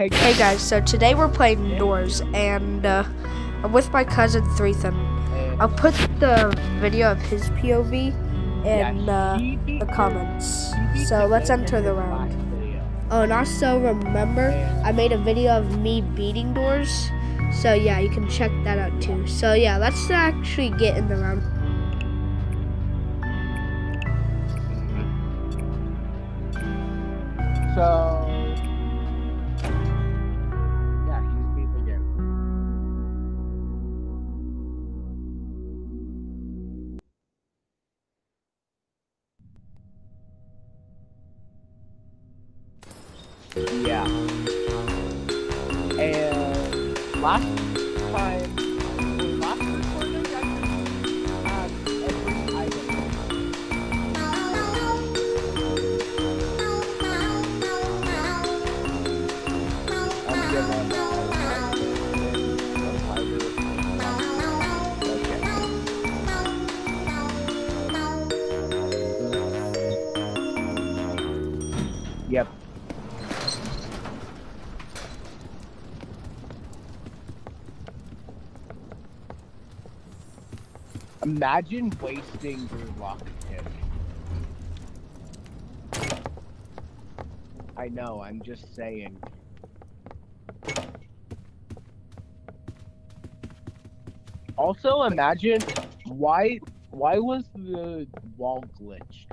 Hey, Hey guys, so today we're playing Doors, and uh, I'm with my cousin Threethan. I'll put the video of his POV in uh, the comments. So let's enter the round. Oh, and also remember, I made a video of me beating Doors. So yeah, you can check that out too. So yeah, let's actually get in the round. So, last time, Imagine wasting your luck, kid. I know, I'm just saying. Also, imagine why why was the wall glitched?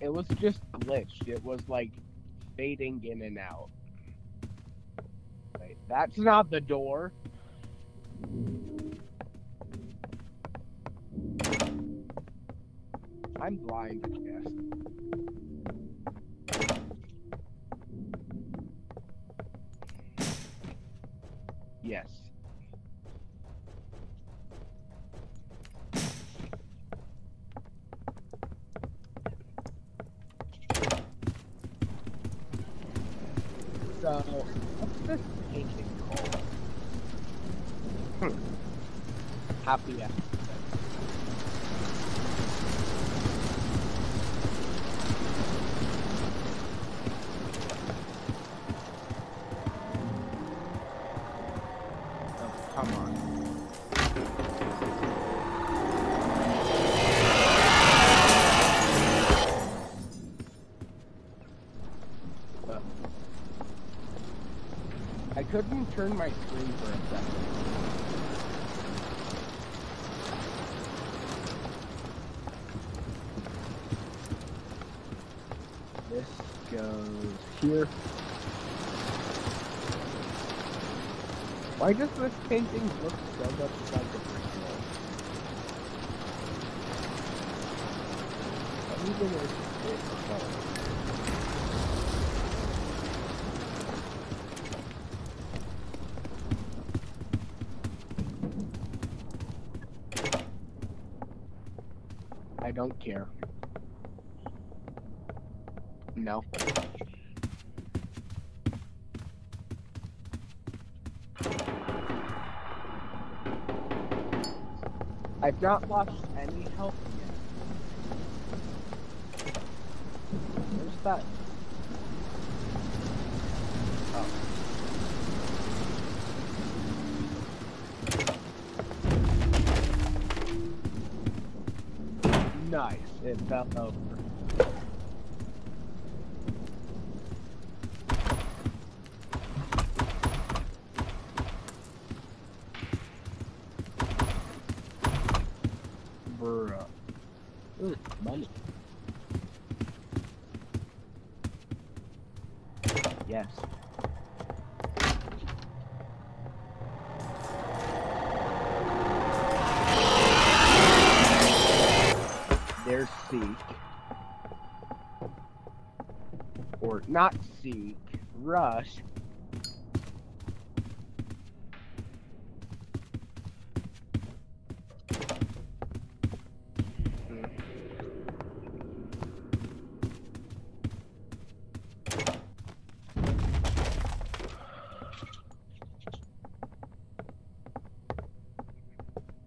It was just glitched. It was like fading in and out. That's not the door. I'm blind, I guess. Yes. So, what's this? Hmm. Happy Why does this painting look so much like a is it's color. I don't care. Not lost any health yet. Where's that? Oh. Nice. It fell over. Bruh. Ooh, money. Yes. There's Seek. Or not Seek, Rush.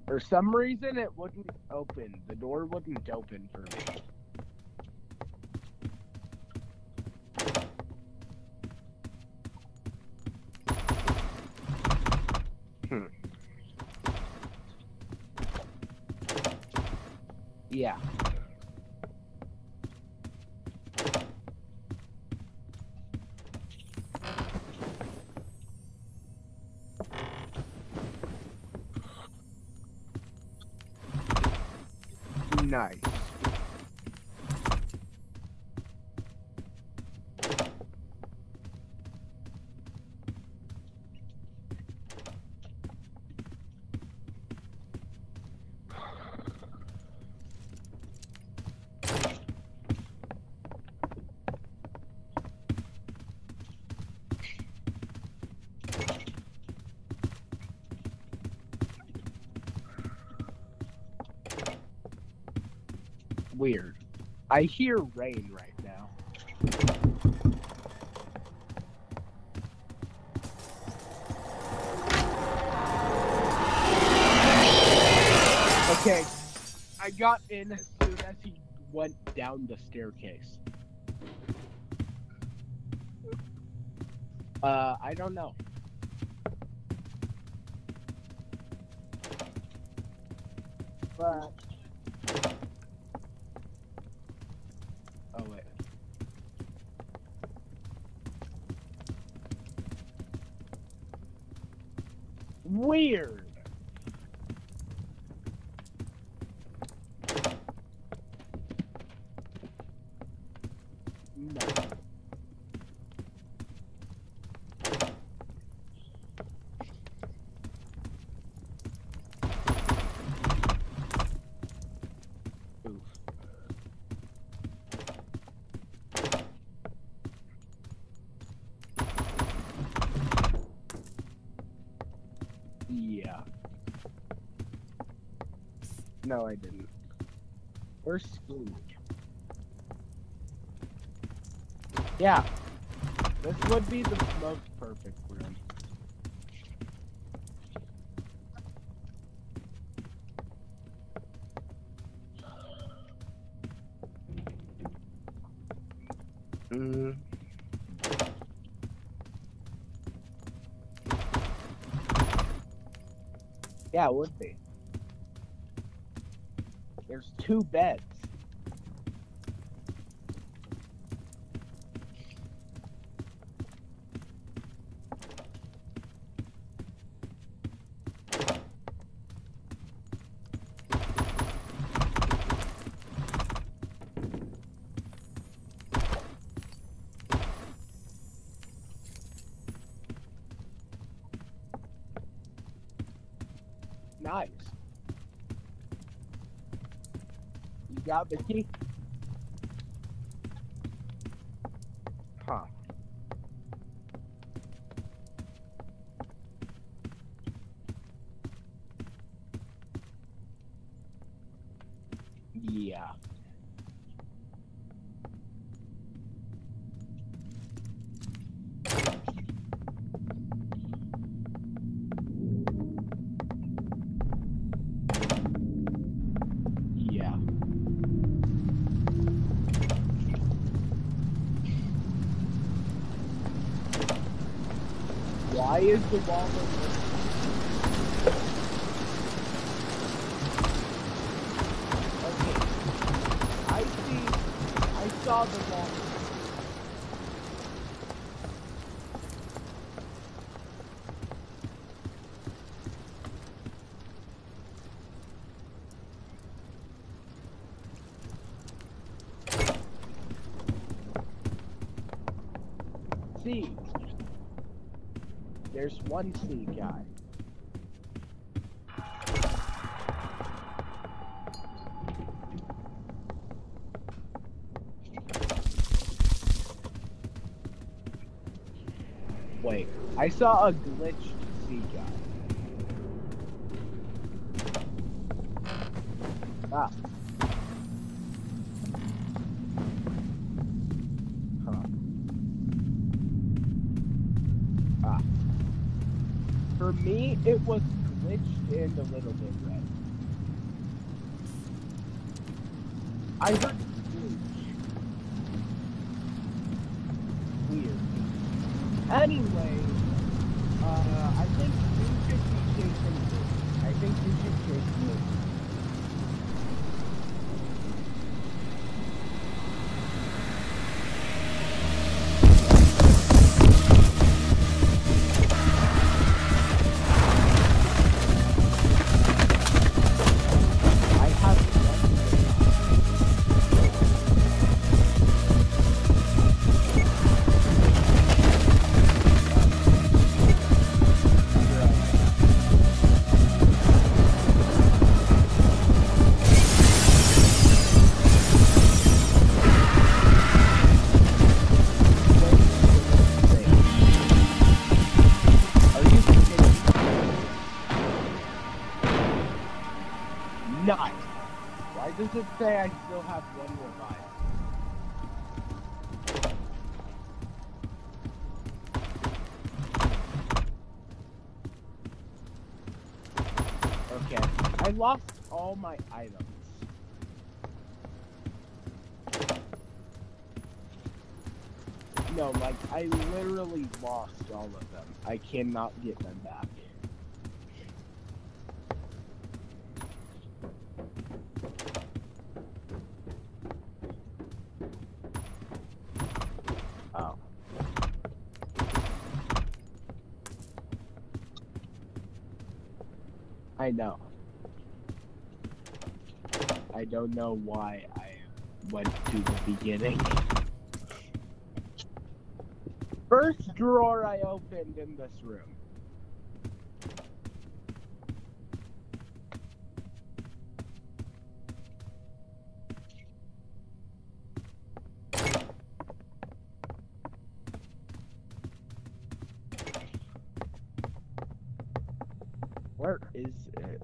For some reason, it wouldn't open. The door wouldn't open for me. Yeah. Nice. Weird. I hear rain right now. Okay, I got in as soon as he went down the staircase. Uh, I don't know. But. Oh, wait. Weird. No. Oof. Yeah. No, I didn't. Where's Spoon? Yeah. This would be the most perfect room. Mm. Yeah, it would be. There's two beds. Nice. You got the key? Huh. Yeah. Yeah. Why is the wall Okay. I see. I saw the wall. Seek. There's one Seek guy. Wait, I saw a glitched Seek guy. Ah. Huh. Ah. For me, it was glitched in a little bit right? I heard glitch. Weird. Anyway, uh, I think you should be chasing me. I think you should chase me. Does it say I still have one revive? Okay, I lost all my items. No, like, I literally lost all of them. I cannot get them back. Oh. I know. I don't know why I went to the beginning. First drawer I opened in this room. Where is it?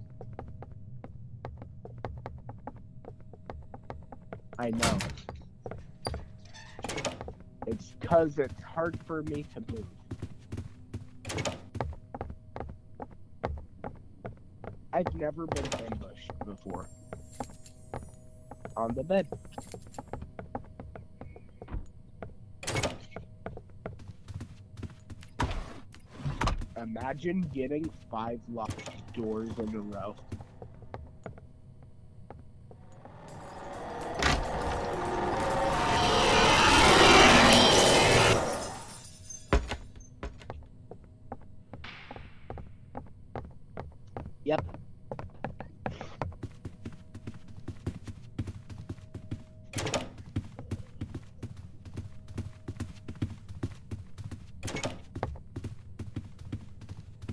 I know. It's cause it's hard for me to move. I've never been ambushed before. On the bed. Imagine getting five locked doors in a row.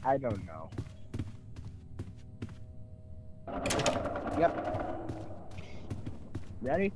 I don't know. Yep. Ready?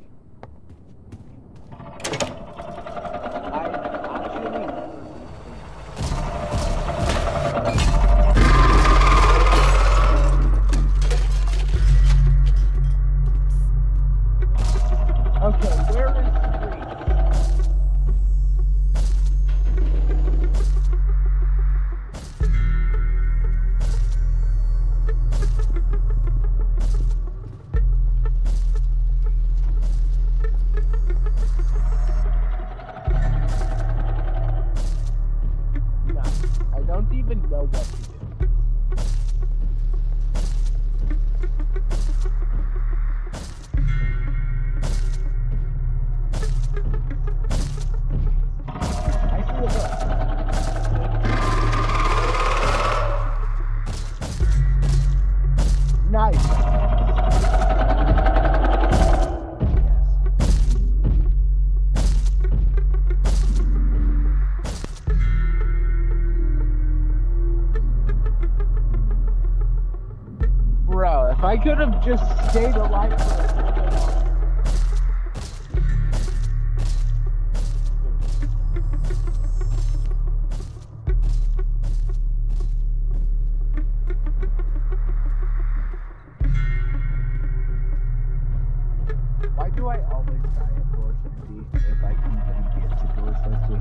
Why do I always die at door 50 if I can even get to door 50?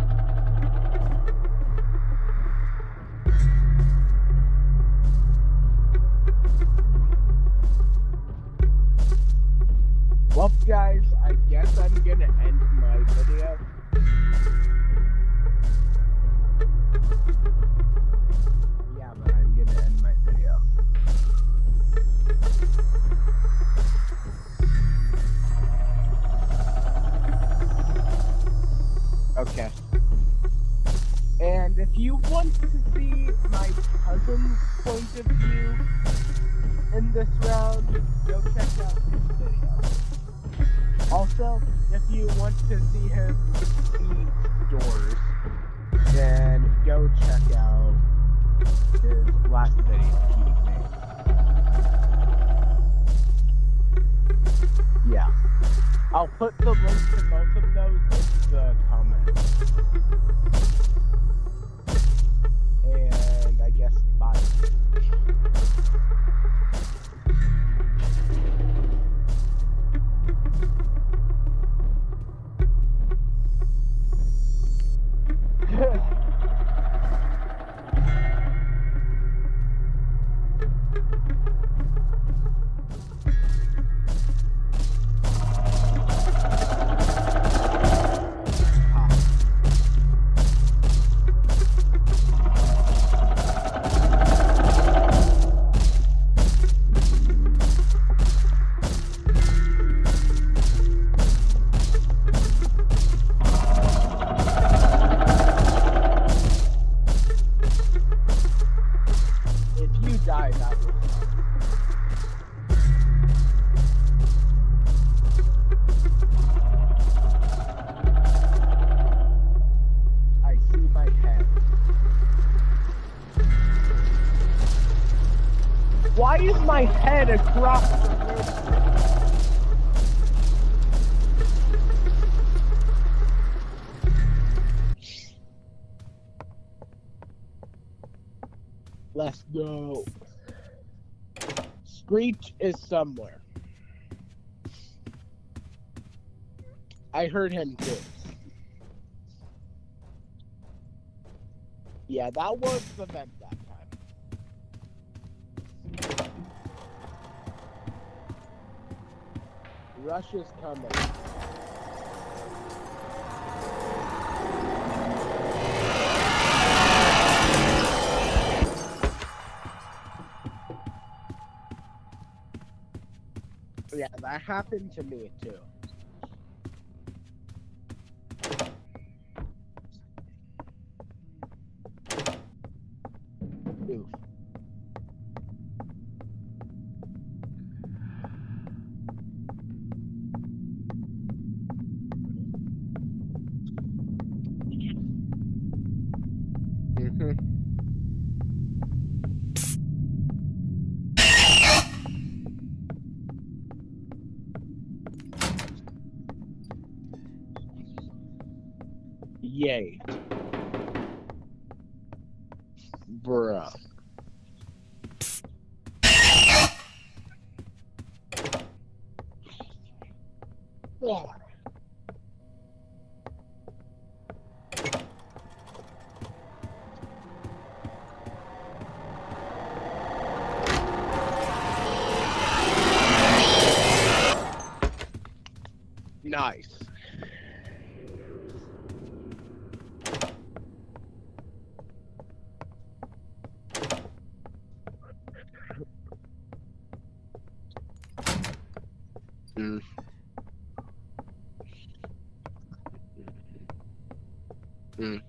Well, guys, I guess I'm gonna end my video. And if you want to see my cousin's point of view in this round, go check out his video. Also, if you want to see him eat doors, then go check out his last video he made. Yeah. I'll put the link to both of those in the comments. And I guess bye. Let's go. Screech is somewhere. I heard him too. Yeah, that was the vent that time. Rush is coming. That happened to me too. Oof. Yay. Bruh. Oh. Nice. Mm. Mm.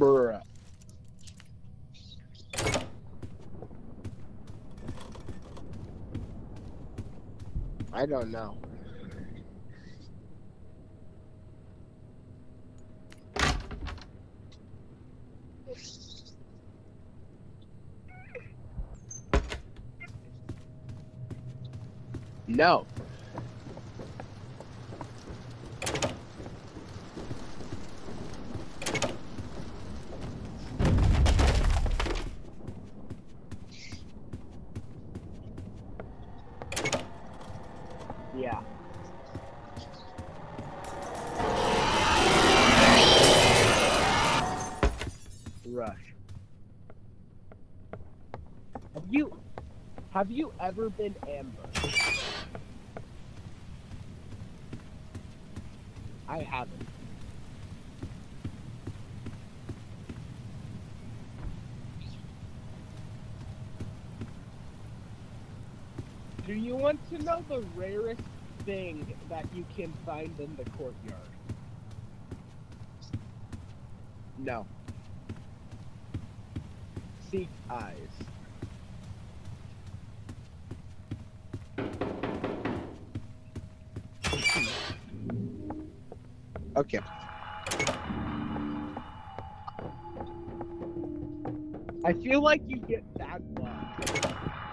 Bruh. I don't know. No. Have you have you ever been ambushed? I haven't. Do you want to know the rarest thing that you can find in the courtyard? No. Seek eyes. Okay. I feel like you get bad luck.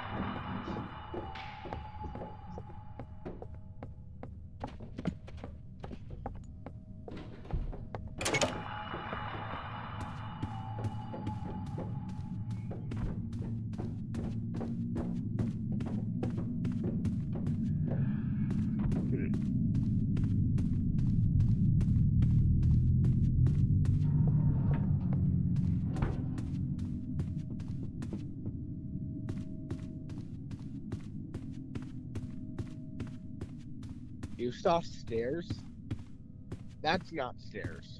You saw stairs? That's not stairs.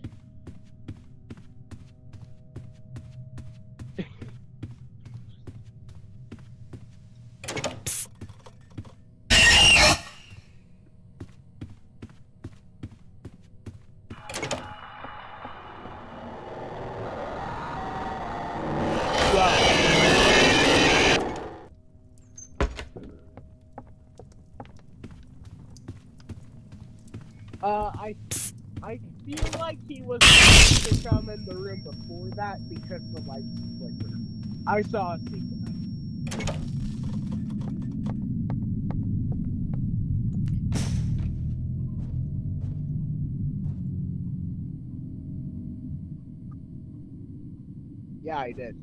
He was supposed to come in the room before that because the lights flickered. I saw a secret. Yeah, I did.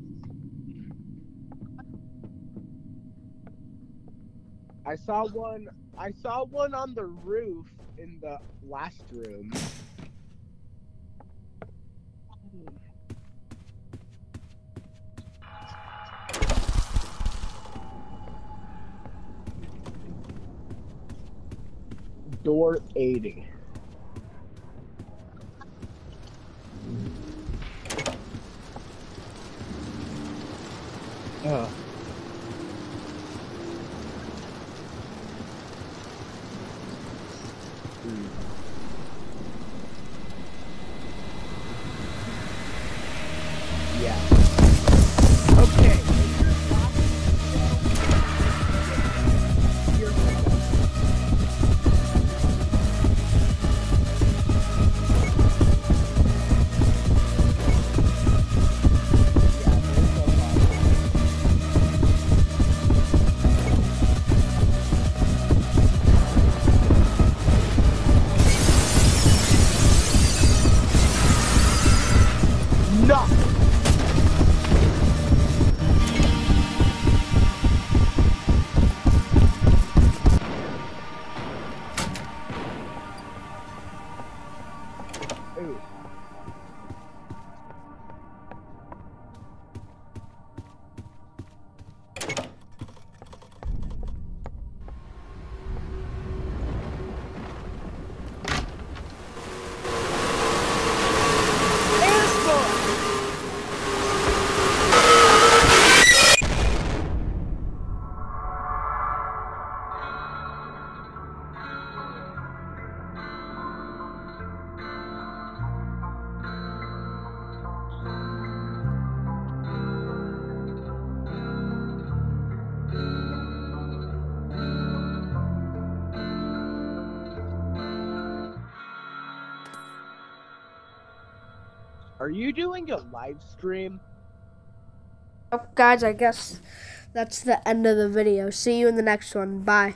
I saw one. I saw one on the roof in the last room. Door 80. Are you doing a live stream? Oh, guys, I guess that's the end of the video. See you in the next one. Bye.